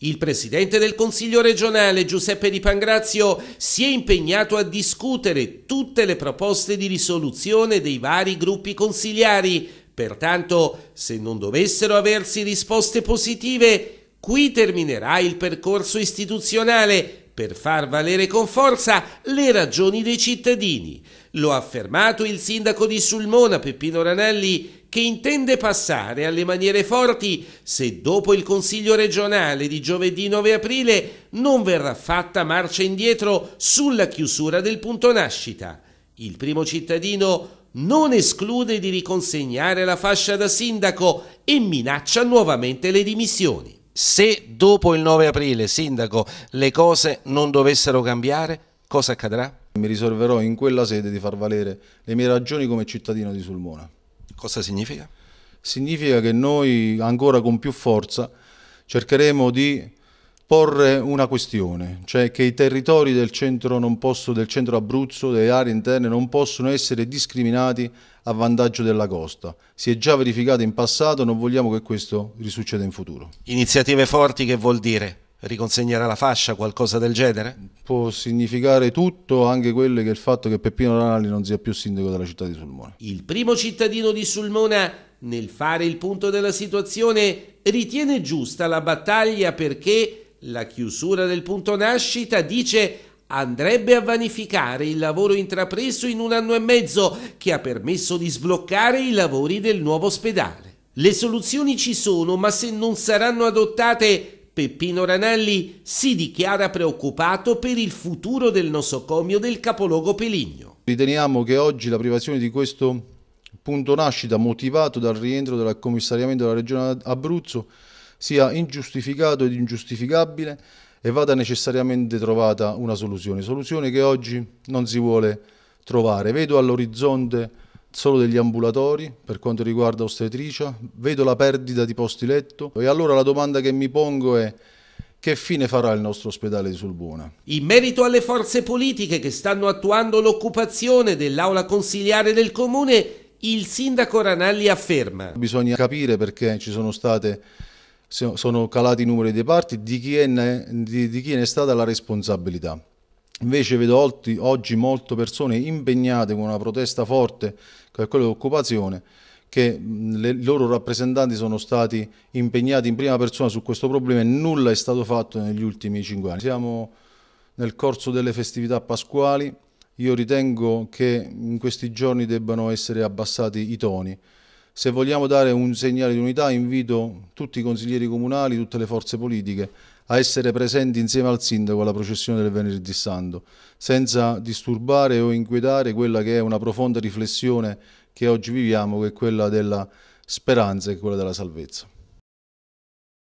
Il presidente del Consiglio regionale Giuseppe Di Pangrazio si è impegnato a discutere tutte le proposte di risoluzione dei vari gruppi consigliari. Pertanto, se non dovessero aversi risposte positive, qui terminerà il percorso istituzionale per far valere con forza le ragioni dei cittadini. Lo ha affermato il sindaco di Sulmona, Peppino Ranelli, che intende passare alle maniere forti se dopo il Consiglio regionale di giovedì 9 aprile non verrà fatta marcia indietro sulla chiusura del punto nascita. Il primo cittadino non esclude di riconsegnare la fascia da sindaco e minaccia nuovamente le dimissioni. Se dopo il 9 aprile, sindaco, le cose non dovessero cambiare, cosa accadrà? Mi riserverò in quella sede di far valere le mie ragioni come cittadino di Sulmona. Cosa significa? Significa che noi ancora con più forza cercheremo di porre una questione, cioè che i territori del centro, posso, del centro Abruzzo, delle aree interne, non possono essere discriminati a vantaggio della costa. Si è già verificato in passato, non vogliamo che questo risucceda in futuro. Iniziative forti che vuol dire? Riconsegnare la fascia, qualcosa del genere? Può significare tutto, anche quello che il fatto che Peppino Ranalli non sia più sindaco della città di Sulmona. Il primo cittadino di Sulmona, nel fare il punto della situazione, ritiene giusta la battaglia perché la chiusura del punto nascita dice andrebbe a vanificare il lavoro intrapreso in un anno e mezzo che ha permesso di sbloccare i lavori del nuovo ospedale. Le soluzioni ci sono, ma se non saranno adottate, Peppino Ranelli si dichiara preoccupato per il futuro del nosocomio del capoluogo Peligno. Riteniamo che oggi la privazione di questo punto nascita motivato dal rientro del commissariamento della regione Abruzzo sia ingiustificato ed ingiustificabile e vada necessariamente trovata una soluzione, soluzione che oggi non si vuole trovare. Vedo all'orizzonte solo degli ambulatori per quanto riguarda ostetricia, vedo la perdita di posti letto e allora la domanda che mi pongo è che fine farà il nostro ospedale di Sulbona? In merito alle forze politiche che stanno attuando l'occupazione dell'aula consigliare del comune, il sindaco Ranalli afferma. Bisogna capire perché ci sono state sono calati i numeri dei parti, di chi, è, di, di chi è stata la responsabilità. Invece vedo oggi, molte persone impegnate con una protesta forte, che è quella dell'occupazione, che i loro rappresentanti sono stati impegnati in prima persona su questo problema e nulla è stato fatto negli ultimi cinque anni. Siamo nel corso delle festività pasquali, io ritengo che in questi giorni debbano essere abbassati i toni. Se vogliamo dare un segnale di unità invito tutti i consiglieri comunali, tutte le forze politiche a essere presenti insieme al sindaco alla processione del venerdì santo, senza disturbare o inquietare quella che è una profonda riflessione che oggi viviamo, che è quella della speranza e quella della salvezza.